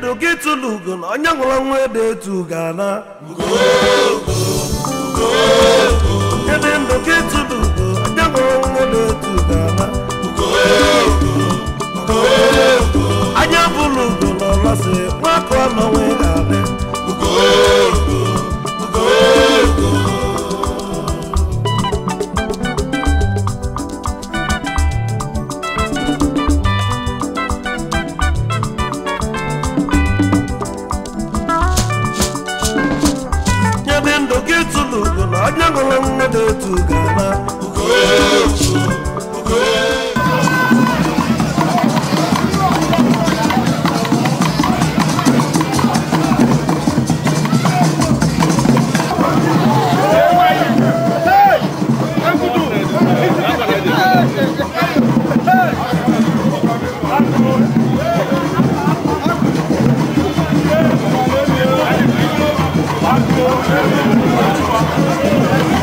ndụ gị tụlụ ugo na onye nwụrụ nwa ede etu ga-ana ugo na nwa etu ga anya bụlụ ugo na ọlasị nwakọ nwee. ọdịnagolọnne dị otu gama Thank you. Thank you.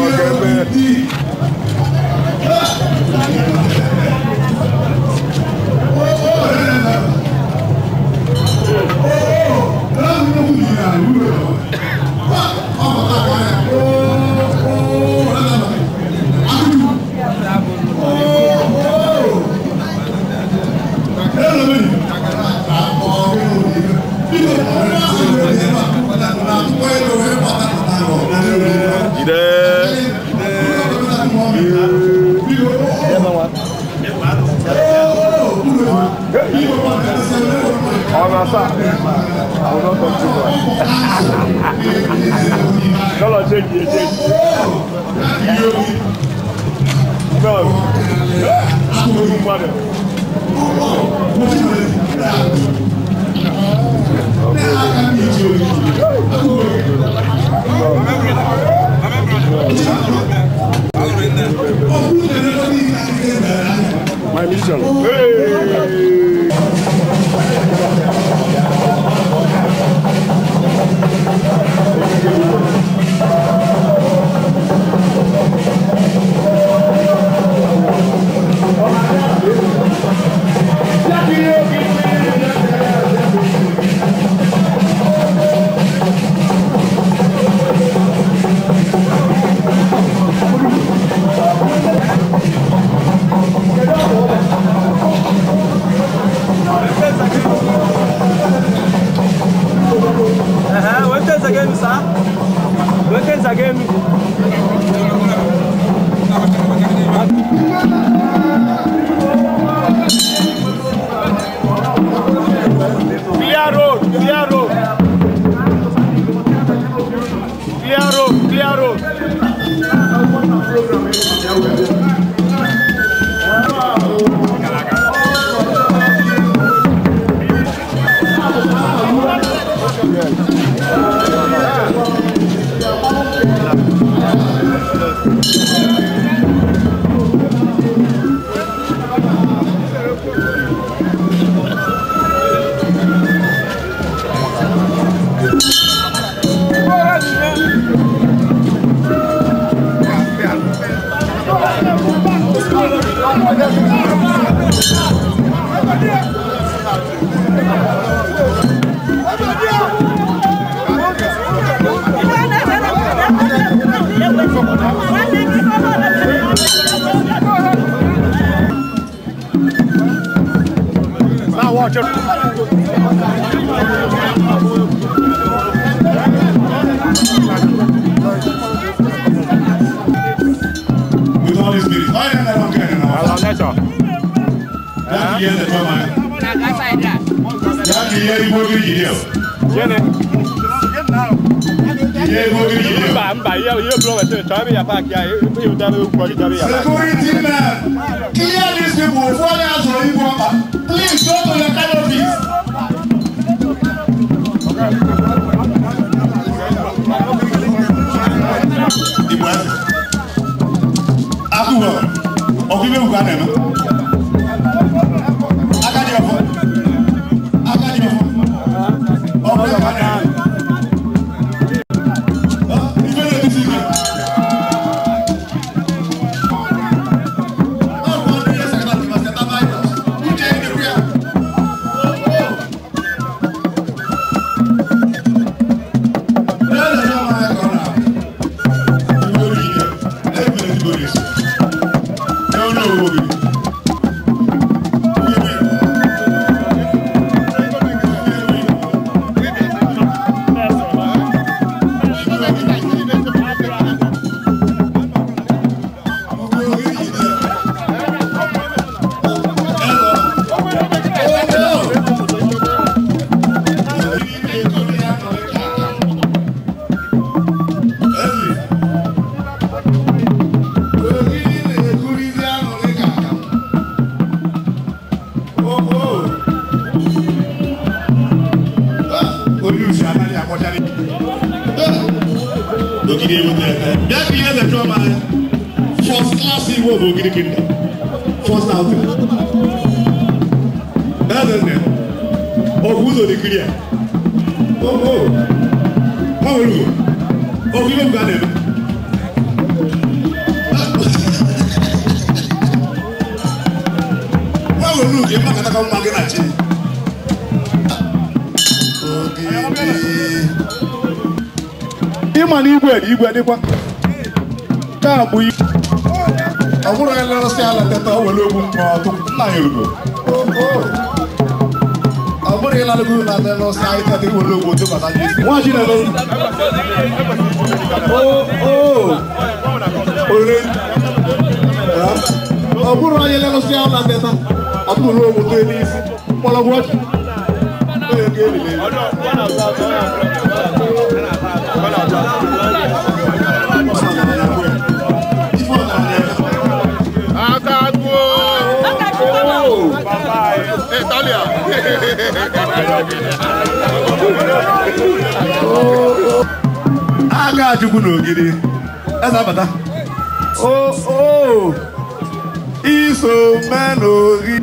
Magamé not talk too much. Color change, you change. No. Good mother. My mission. Hey. Jackie, Jackie, Jackie. dịkwa taa bụ ihe ọ bụrụ onye na-arụsị ala teta o were ogbu ma ọtụ nna ya ugo ọ bụrụ ihe na-alụgụ na ndị nọọsị anyị teta iwere ogbu dị bata n'isi nwa ji na-ele ore ọ bụrụ onye na-arụsị ala teta ọtụrụ ogbu dị n'isi mkpọrọgwụ ọchị onye ga-elile aga chukwu na ogidi eze abata oo iso menori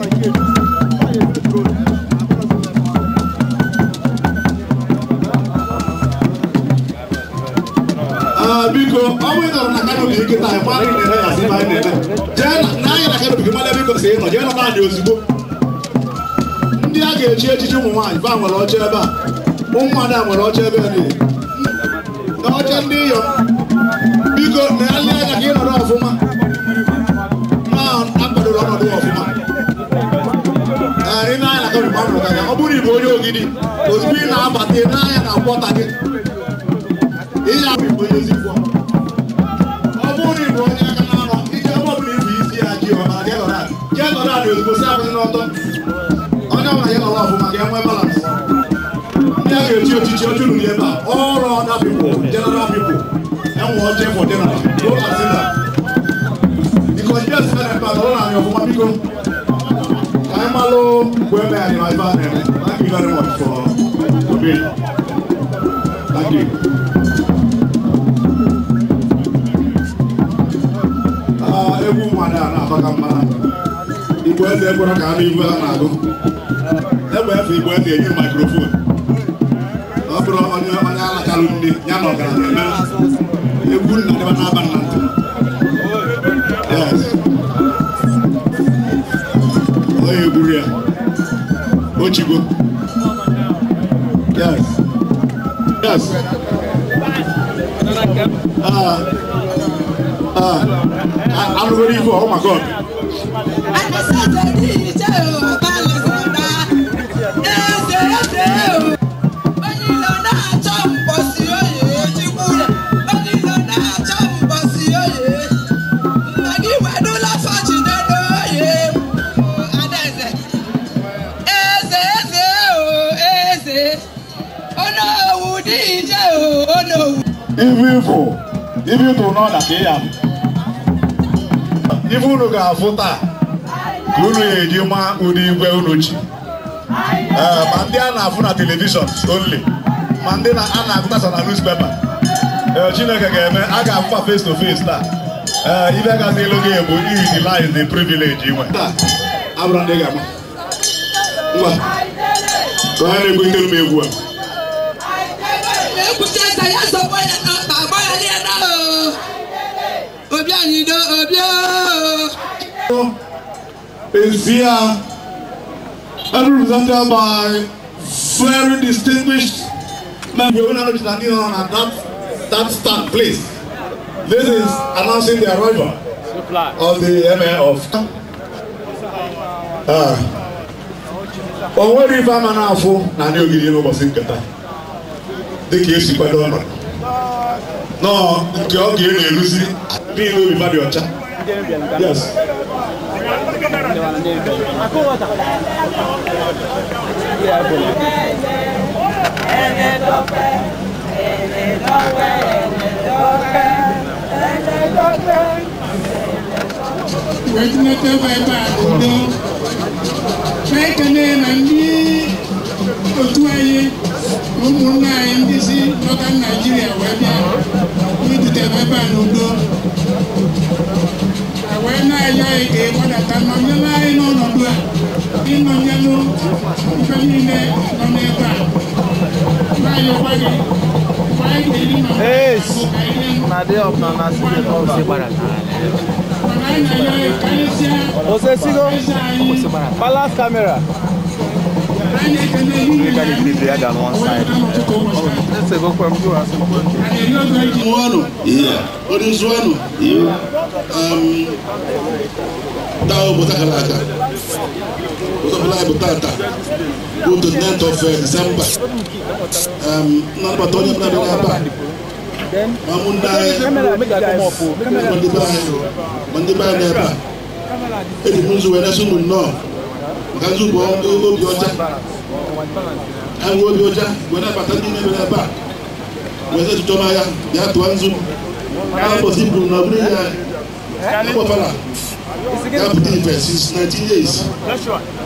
ah, biko ọ bụrụ ịnọrọ na kanopi nkịta anyị mara ị na-eme ya sị ma anyị na-eme jee na anyị na kanopi gị mmadụ ebe ị ịnọ jee nọta anyị ozugbo ga-eji ejiji ụmụ nwaanyị ba nwere ọcha ebe a ụmụada nwere ọcha ebe a na ọcha ndị iyom biko na-ele anya ka ị nọrọ ọfụma na akpadoro ọnọdụ ọfụma ị na-anya ka ọ bụrụ ibe onye ogidi ozugbo ị na-abata ị na-anya na mkpọta gị bụ maka enwe balance ndị a ga-echi echichi ojuru ya ebe a ọrụ ọda pipo general pipo enwe oche for general rol asida biko ndị esi mere ebe a nọrọ na anyị ọfụma biko ka anyị malụ mgbe eme anyị ma ebe a na thank you very much for today thank you egwu nwa na-abaka mma igwe eze ekwere ka ha n'ihu ha na-agụ egbe efe igbo a na-enye maikrofon ọ bụrụ onye onye alakalụ ndị ya na ọgaranya eme egwu nna dịba n'aba na ntị onye egburu ya ochigo yes yes ah ah alụwere ife ọhụ maka ọbịa evil ibi do na ọda ka ị ya ife unu ga-afụ taa ka unu ya eji maa ụdị igwe unu ji eh, ma ndị a na-afụ na telivishọn only ma ndị a na-agụtasa na newspaper eh, Chineke ga-eme a ga-afụkwa face to face taa ee eh, ibe gazi elu gị bụ utilize the privilege inwe abụrụ ndị ga-ama ngwa ka ha na-egwu Àyìndé Òbí o. Is here represented by very distinguished men. You will not standing on at that that stand, please. This is announcing the arrival of the mayor of. Uh, o nwere ife ama n'afụ na anyị ogiri n'ụbọchị nketa dịka esi kwado ọnọdụ nọọ nke ọ ga-eruzi dịnụ obi mmadụ ọcha yes wetumete ụwa otu anyị ụmụnna anyị ndị si lọta naijiria wee bịa Nadé ọ̀kan náà sí lè kọ́ sí padà kò ṣe sígó balance camera. Legally, please, they had on one side. Oh, let's go from you. One, yeah. What is one? Yeah. Um, Tao Botakalaka. Botakalaka Botata go to 9th of uh, December. Um, not about Tony Abba. Mamundai, Mandibai Neba. Eri Munzu wẹ̀ lẹ́sùn nù náà. Màkàtú obi ọjà. Àwọn obi ọjà wẹ̀ náà bàtà nínú ẹgbẹ̀rẹ̀ ẹ̀bà. Wẹ̀ ya, yà á tó wá ń zùn. Àwọn bọ̀ sí ìbùrù náà bí yà á bọ̀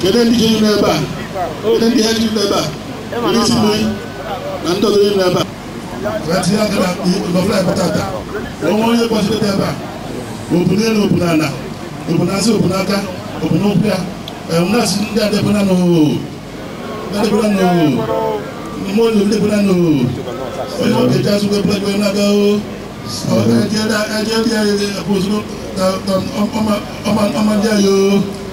kedu ndị jiri n'ebe a kedu ndị ha jiri n'ebe a kedu isi mmiri na ndị ọzọ jiri n'ebe a ati ya gara lọfla ịpụta ata onwe onye kpọchiri ebe a obu n'elu obu n'ala obu n'azụ obu n'aka obu n'ụkwụ ya emunasi eh, ndị adebụla n'oo ndị adebụla n'oo mmụọ ndị adebụla n'oo onye ọ ga-eji azụ ebe ebe n'aka o ọ ga-eji ndị agha ebe ozugbo ọma ndị agha oo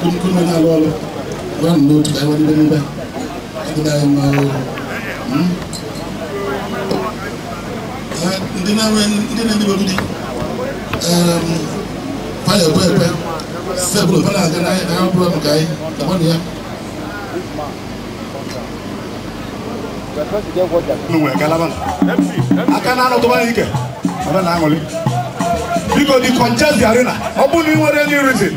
kulima naa loolu ran nuuti ay wani dañu bay dinaa ma ndina wen ndina ndiba gudi paya paya paya sebulo fana ga na ya buru mu kai da wani ya nuwe galaba aka na anọ tụba ike ọ bụla na aṅụli biko dị kọnchezi arena ọ bụ na ị nwere any reason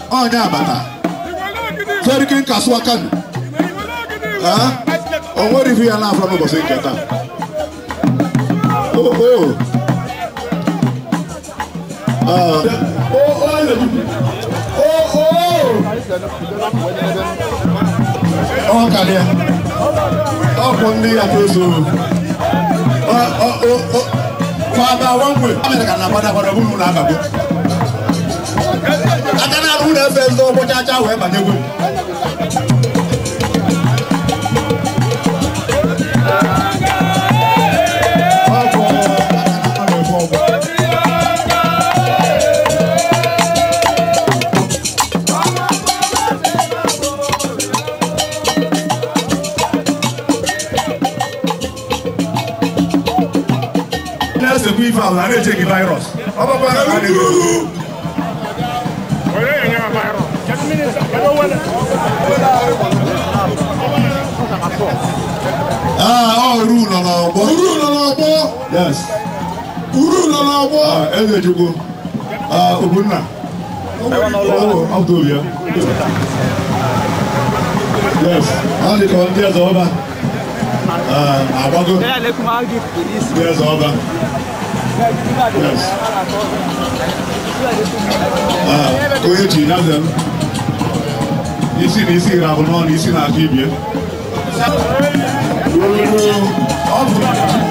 ọnyẹ abata feriki nkasuwa kanu ọnwere ihu ya n'afọ n'ụbọchị nke taa ọ karịa ọkwụ ndị ya na-eso fada wanwe amịrịka na-agbada agbada ọ bụrụ na agagbo gafee ndị ụgbọ chacha wee banyegwe na-esegbu ife ahụ ha na-eche gị virus ọ bụkwa yes uru nọ n'ọgbọ ah, ezechukwu ah, ogbunna oh, abdul ya yes ha dị ka ndị eze ọba agbago ndị eze ọba yes ka onye ji naze m isi na isi rabụ n'ọnụ isi na aka ibie ọ bụ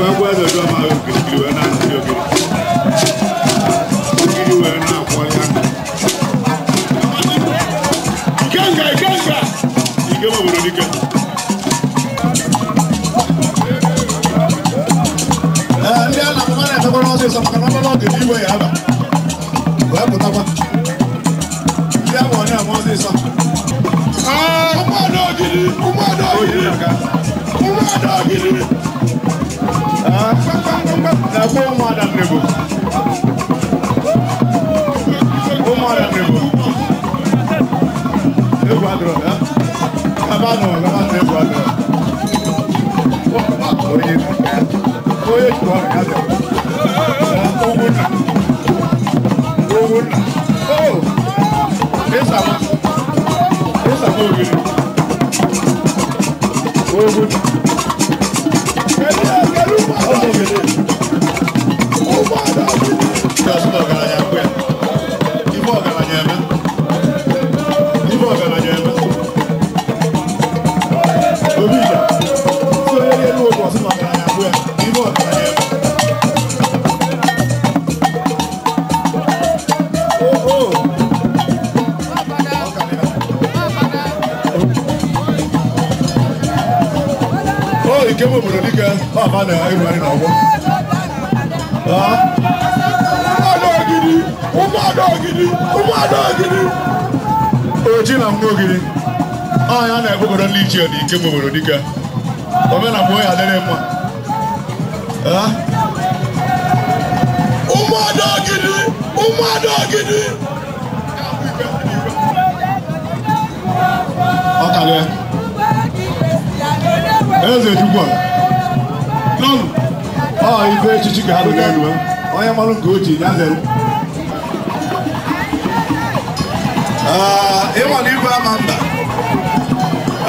wee ngwa eze jụọ ma okirikiri wee na-anọchi okirikiri okiri wee na-akwọ ya ikenga ikenga ike mebụrụ dike ndị a na-akpọkwa na-echekwara ọsịsọ maka na ọbụla ọ dị n'igwe ya aba wee pụtakwa ndị a bụ onye ama ọsịsọ ụmụada ogiri ụmụada ogiri ụmụada ogiri au mois d'avril. Au mois d'avril. Le quadro, hein? Cabano, cabano, le quadro. Oye, oye, tu vas regarder. Oh, voilà. Oh, voilà. Oh, et ça va. Et ça va, oui. Oh, voilà. Oh, voilà. na everybody na ọgbọ. Ụmụada ogidi ụmụada ogidi ụmụada Ah, oji na mgbe ogidi ọnya ah, na-ekpokọrọ ndị ichie na ike gbogboro ma. omenala onye adịrị mma ụmụada ogidi ụmụada ogidi ọkalie eze chukwu oh n'ọnụ ọ ife echichi ga-adụ n'elu onye mmanụ nke ochie ya zere ịma na ife ama mba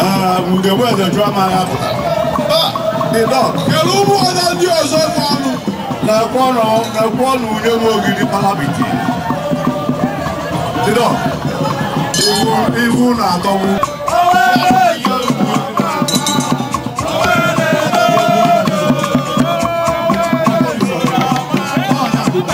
ah, mgbe eze jụọ ma ya pụta kelu ụmụ ọnya ndị ọzọ n'ọnụ na-ekwe ọnụ unye m ogidi palabiti ivu na-atọgbu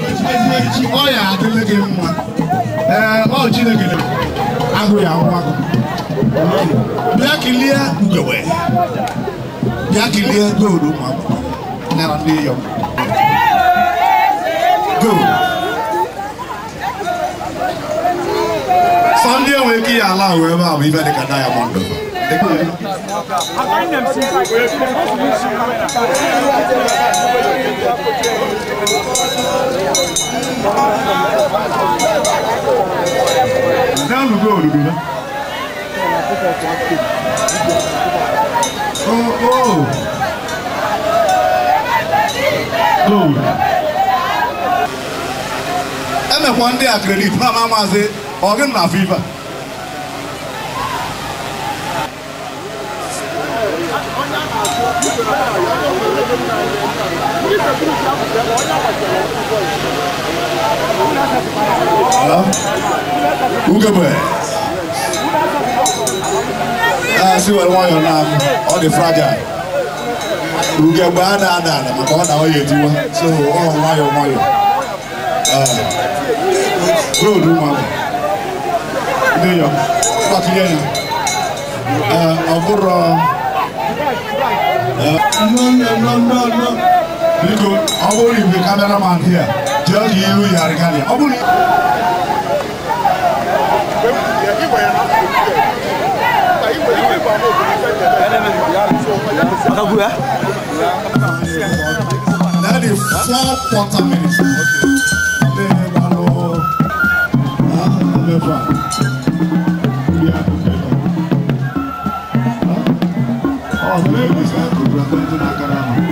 ezigbo echi ọ I adịla gị mma ee ọ Chineke agụ ya ahụ agụ bịa kilie ugewe bịa kilie goolu ụmụ akwụkwọ nyara ndị yọm goolu sọ ndị enwe ike ya ala ahụ ebe a bụ ibe dịka dayamọndụ Thank you. Oh, oh. Emekwa ndị a kredit na-ama maazị ọgị na Ugebe. Ah, see what one your name, all the fragile. Ugebe ana ana ana, maka ọ na ọ yẹ tiwa, so ọ nwayọ nwayọ. Road mmadụ, ndị yọ, mkpakịnye ya. Ọ bụrụ. No, no, no, no, no. biko ọ bụrụ igwe kameraman here Jadi dị ihu ya regalia ọ That is four quarter minutes. Oh, maybe it's not good. to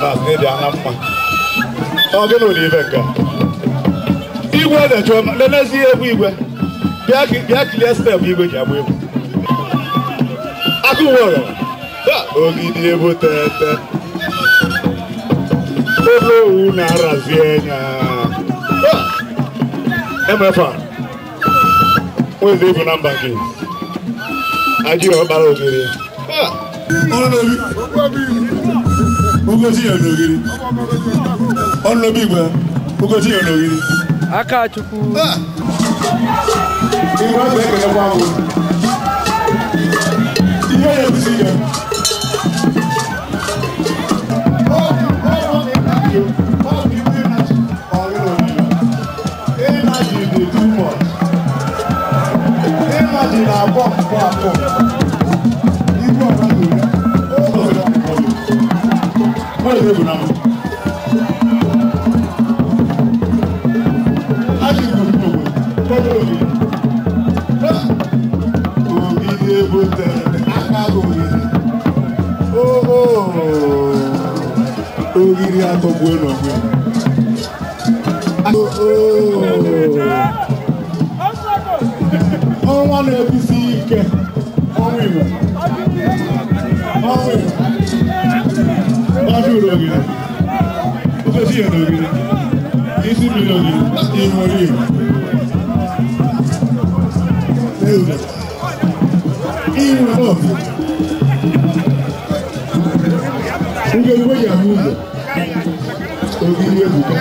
na stedia na mma ọ gịnị ụlọ ibe nke igwe na-enezi egwu igwe bịa kilie step igwe ji agba egwu akụwere ogidi egwu tete owu na-arazi enya emefa nwezi ibu na mba gị ajị ọkpara ogiri gbogbo tí yẹn lò gidi ọ̀n lọ bí gbà gbogbo tí yẹn lè bùnà mọ́. láti gbòmù gbòmù gbòmù òní. omi lè bó tẹ akágo mi. ogiri atọgbọ ẹnọgbẹ. ọnwa na-ebusi ike ọnwa igbo ọnwa igbo májú lògìrì ó fẹ́ sí ẹ̀ lògìrì ìsí mi lògìrì ìmọ̀ rí ìmọ̀ náà gbogbo ìwé ìyàwó ògiri èbùkà.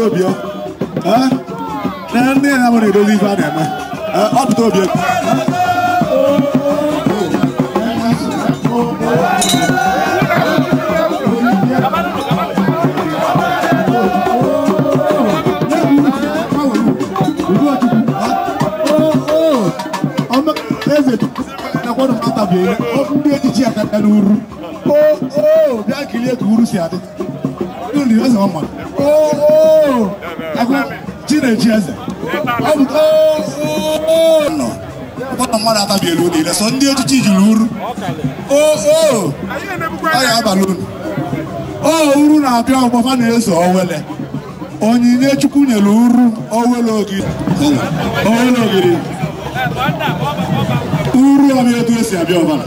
ọpụta obi na ndị ya nwere edozi ife a na-eme ọpụta obi ndị echichi ya ka bịa n'uru bịa kilie ka uru si adị eze oh, oh agụ ji na-eji eze ọ oh, oh oh, ụfọdụ oh. mmadụ atabi elu niile sọ ndị echichi juru oh, uru ooo ọ ya abalị unu oo uru na-abịa ọgbọfa na-eso owele onyinye chukwu nyere uru owele ogiri owele ogiri uru ọbịa etu esi abịa ọbara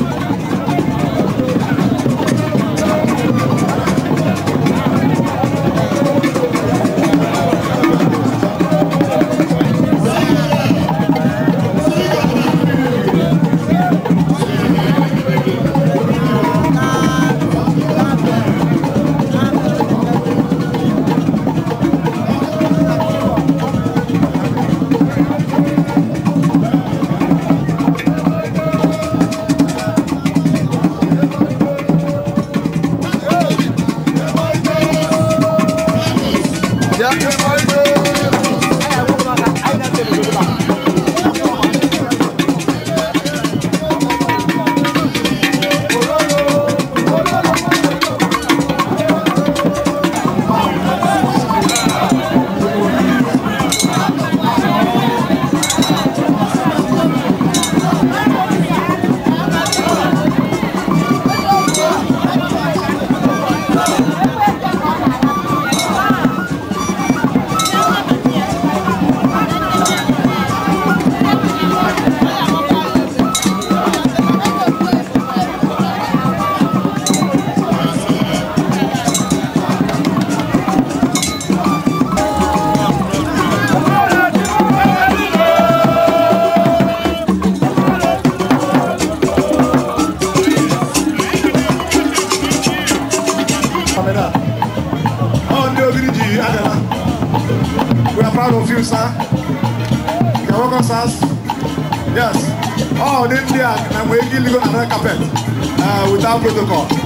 protocolo.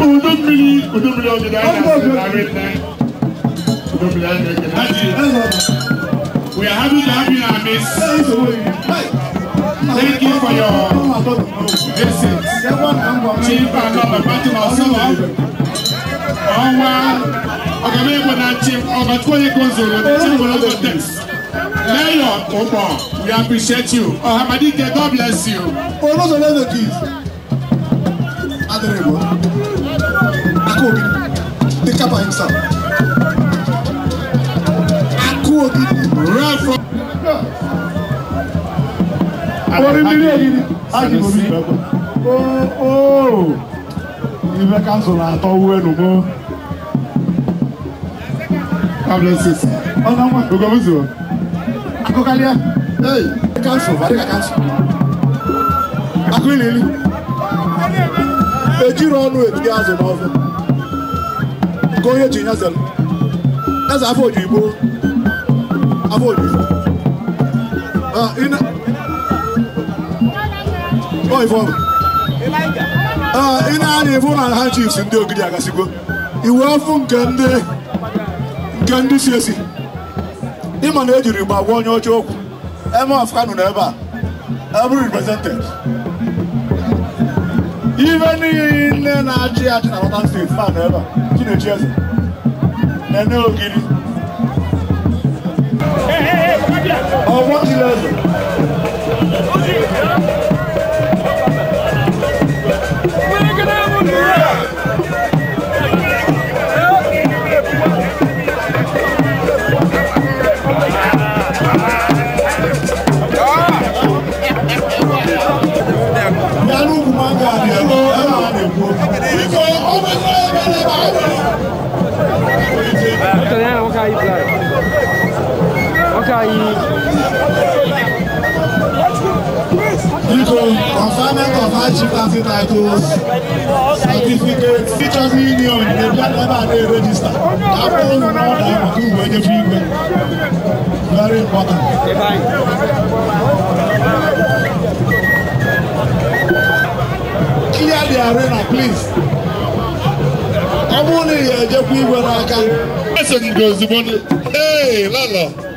Udu mmiri udu mmiri ọ dị We are happy to have you in our midst. Thank you for your visit. Chief and Lord Bapati Masala. Ọnwa Ọgamegwu na Chief Ọbatukoye Gonzolo, the Chief Ologo Tex. Mayor Omo, we appreciate you. Ọhamadike, God bless you. Olóṣèlú Ẹ̀dẹ̀kì. Adorable, Akogi, the Kappa himself. Akogi, right from. Orí mílíọ̀ yìí ni Ájìbò mi. Ooo, ìfẹ́ ká sọ̀rọ̀ àtọ́wọ́ ẹnu mọ́. Kábíyèsí. Ọ̀nà wọn. Gbogbo mi sọ̀rọ̀. Akọ́kálíà. Ee, káńsù, Bàdíkà káńsù. Akúrìlélí. ejiri ọnụ ejide azụ n'ọzọ nke onye ji nyazelu eze afọ ojibo afọ ojibo ị na-anya ịfụ na ha chiefs ndị ogidi agasigo iwe ọfụ nke ndị nke ndị si esi ịma na ejiri igba onye ọcha okwu eme afkanụ na ebe a every represented Even in na-achị achị na Northern State fan Hey, hey, hey, Eze na I want you to. confirm People confirming of achievement titles, certificate, features union, they black never they register. That was more than two when they feel very important. Clear the arena, please. Come on, to hear the people that can. Listen, goes the money. Hey, Lala.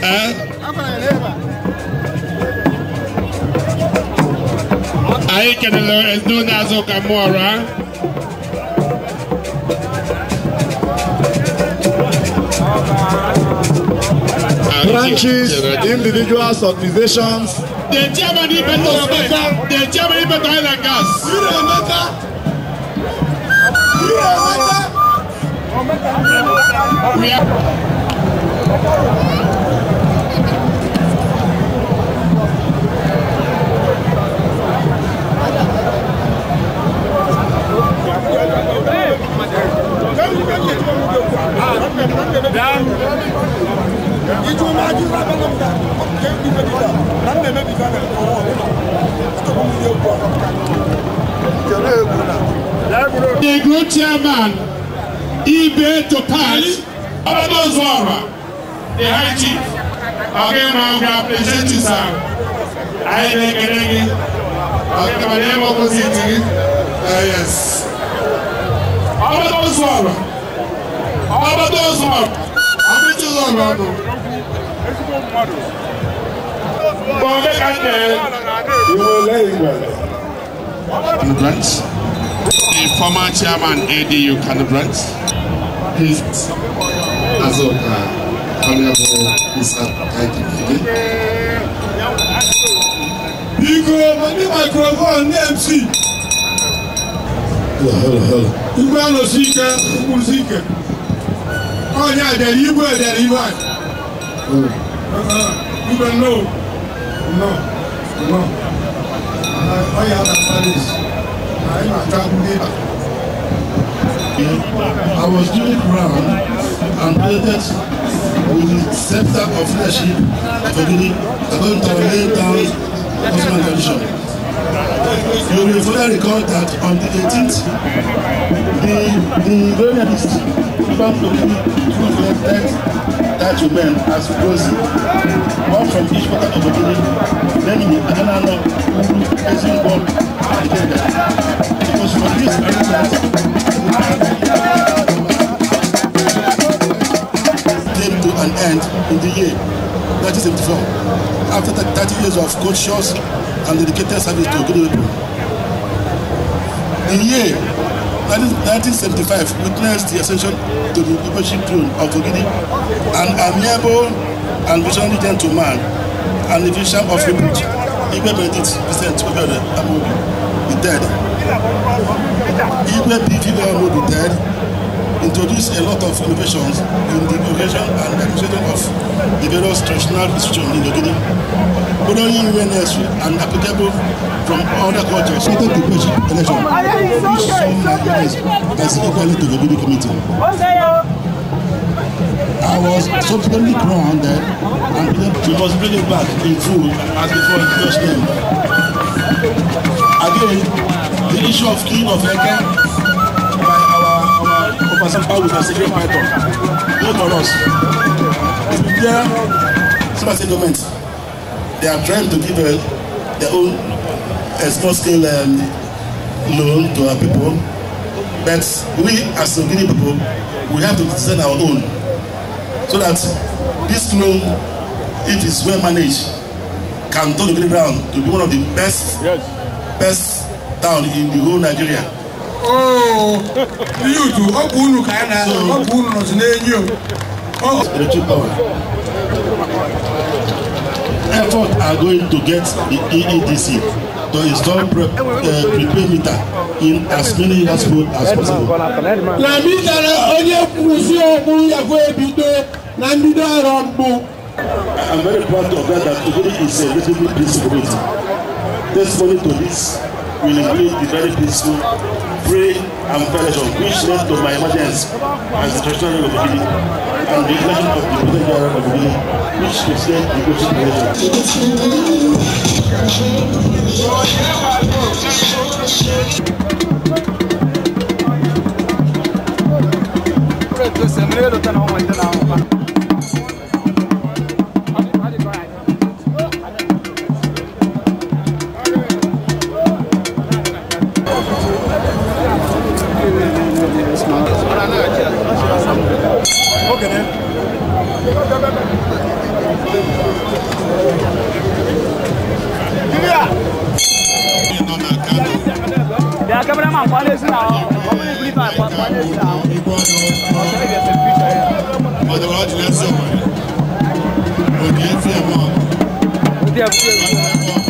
Anyị kelere edo n'azụ Do mụ ọrụ ha. Branches, individuals, organizations. The Germany better than us. The Germany better than us. You don't matter. You don't matter. We are. dan ijuma jura bana mu da ko ke di be da nan ne ne di ga ne ko ro ne to ko mu yo ko jere ko na the group chairman ibe total abado zora the high chief again i'm going to present you sir i make a name okay my name opposite uh, yes abado zora Amadu The former chairman ADU Canterbury, his Azoka Honorable Musa Kaikimiki. Igwe ọmọ my microphone ní MC. Igwe Hello, hello. ike, ó kúrú sí ike onye a dere igwe dere iwe igwe no no no ọya na paris na anyị na-ata ndị ịba I was doing round and plated with the scepter of leadership for the Agonta Lay Down Osman Commission. You will fully recall that on the 18th, the, the royalist performed only two events that remain as proxy, one from each part of the building, then in Adanano, Uru, Ezingbom, and Deda. It Because from this arrangement came to an end in the year 1974, after 30 years of conscious and dedicated service to good people. The year 1975 witnessed the ascension to the leadership throne of Ogidi, an amiable and visionary gentleman and a vision of repute, Igwe Benedict Vincent Obere Amobi, the dead. Igwe P. Amobi, dead. introduced a lot of innovations in the operation and administration of the various traditional institutions in the Ogidi, borrowing awareness and applicable from other cultures. We take the question election, which some Nigerians as equally to the Ogidi committee. I was subsequently crowned there and we must bring it back in full as before the first name. Again, the issue of king of Eka Pascal with our secret python. Look on us. If you hear some state government, they are trying to give a, uh, their own a uh, small scale um, loan to our people. But we as Ogini people, we have to design our own. So that this loan, if it's well managed, can turn the ground to be one of the best, yes. best town in the whole Nigeria. Oh, yutu ọ bụ oh, unu ka anyị na ọ oh, bụ unu nọzi n'enyi o. Efforts are going to get the EEDC to install pre uh, prepaid meter in as many households as possible. Na mitara onye kwusi okwu yakwa ebido na mbido ọrụ mbụ. I am very proud of that that today is a reasonably peaceful community. Testimony to this will include the very peaceful prey and violation which led to my emergence as the traditional leader of the Ogidi and the election of the present general of Ogidi which preceded the coaching relation. Preto, você é medo, tá na money is now. Company believe I want money is now. I'll tell you there's a future here. But the world is so. Would you have fear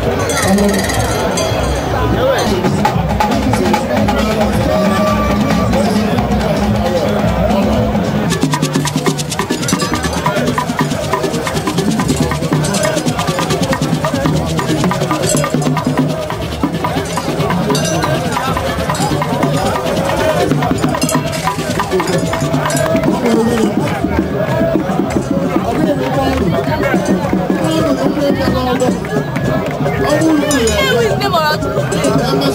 Do it.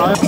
on.